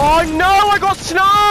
Oh no, I got snow.